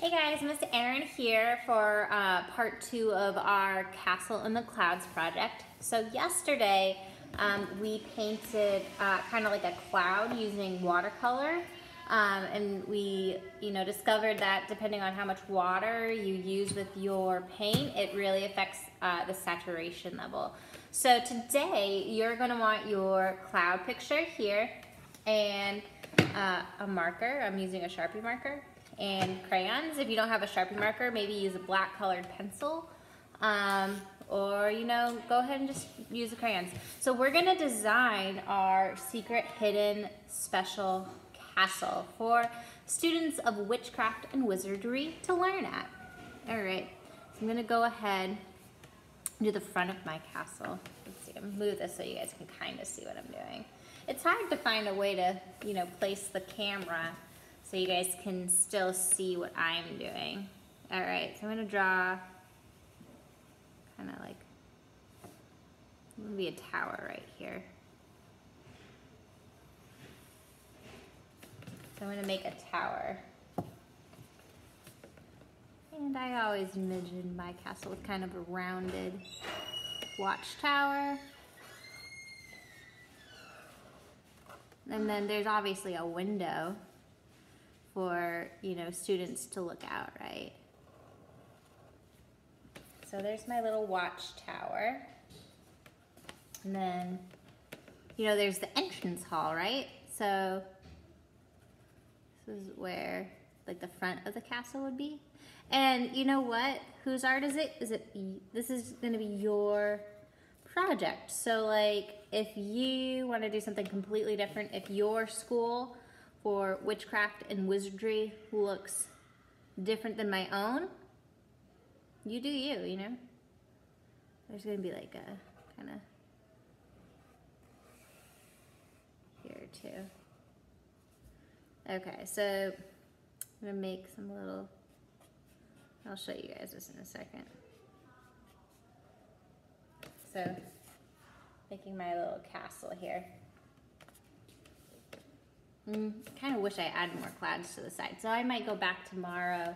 Hey guys, Miss Erin here for uh, part two of our Castle in the Clouds project. So yesterday um, we painted uh, kind of like a cloud using watercolor um, and we you know discovered that depending on how much water you use with your paint it really affects uh, the saturation level. So today you're going to want your cloud picture here and uh, a marker. I'm using a Sharpie marker and crayons. If you don't have a Sharpie marker, maybe use a black colored pencil. Um, or, you know, go ahead and just use the crayons. So we're gonna design our secret hidden special castle for students of witchcraft and wizardry to learn at. All right, so I'm gonna go ahead and do the front of my castle. Let's see, I'm gonna move this so you guys can kind of see what I'm doing. It's hard to find a way to, you know, place the camera so you guys can still see what I'm doing. All right, so I'm gonna draw kind of like, maybe a tower right here. So I'm gonna make a tower. And I always envisioned my castle with kind of a rounded watchtower. And then there's obviously a window for, you know, students to look out, right? So there's my little watchtower. And then, you know, there's the entrance hall, right? So this is where like the front of the castle would be. And you know what? Whose art is it? Is it, this is gonna be your project. So like if you wanna do something completely different, if your school for witchcraft and wizardry looks different than my own, you do you, you know? There's gonna be like a kind of here too. Okay, so I'm gonna make some little, I'll show you guys this in a second. So, making my little castle here. Mm, kind of wish I added more clouds to the side. So I might go back tomorrow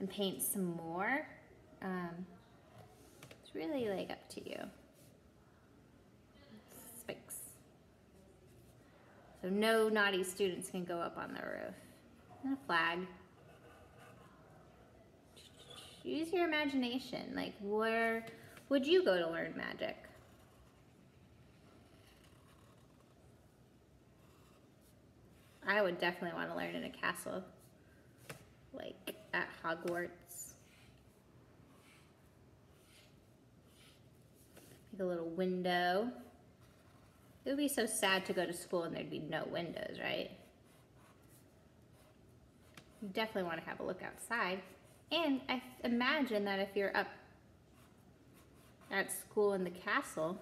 and paint some more. Um, it's really like up to you. Spikes. So no naughty students can go up on the roof. And a flag. Use your imagination. Like where would you go to learn magic? I would definitely want to learn in a castle, like at Hogwarts. Like a little window. It would be so sad to go to school and there'd be no windows, right? You definitely want to have a look outside. And I imagine that if you're up at school in the castle,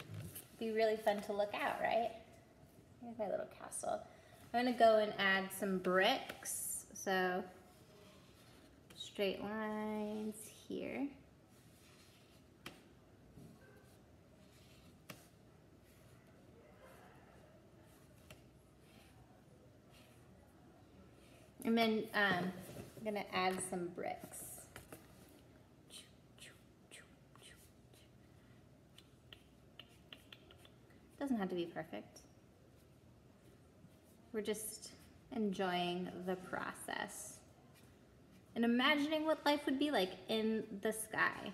it'd be really fun to look out, right? Here's my little castle. I'm gonna go and add some bricks. So straight lines here. And then um, I'm gonna add some bricks. Doesn't have to be perfect. We're just enjoying the process and imagining what life would be like in the sky.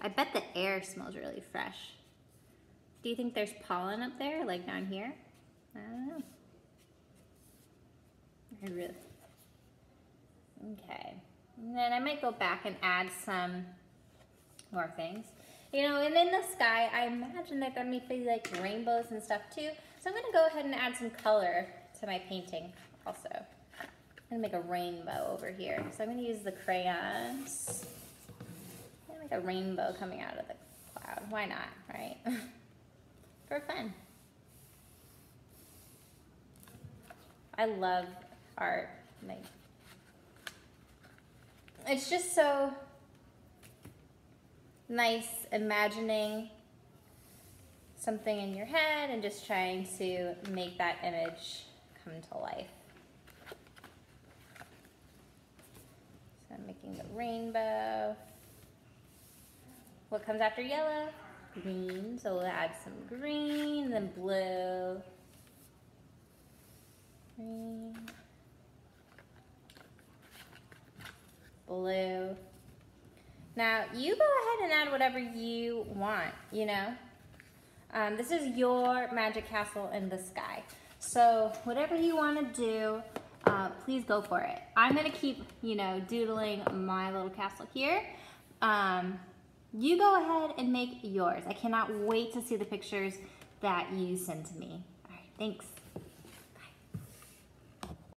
I bet the air smells really fresh. Do you think there's pollen up there, like down here? I don't know. I really. Okay. And then I might go back and add some more things. You know, and in the sky, I imagine they're gonna be like rainbows and stuff too. So I'm gonna go ahead and add some color to my painting also. I'm gonna make a rainbow over here. So I'm gonna use the crayons. I'm gonna make a rainbow coming out of the cloud. Why not, right? For fun. I love art. It's just so nice imagining something in your head and just trying to make that image come to life. So I'm making the rainbow. What comes after yellow? Green, so we'll add some green, then blue. Green. Blue. Now you go ahead and add whatever you want, you know? Um, this is your magic castle in the sky. So whatever you want to do, uh, please go for it. I'm going to keep, you know, doodling my little castle here. Um, you go ahead and make yours. I cannot wait to see the pictures that you send to me. All right, thanks.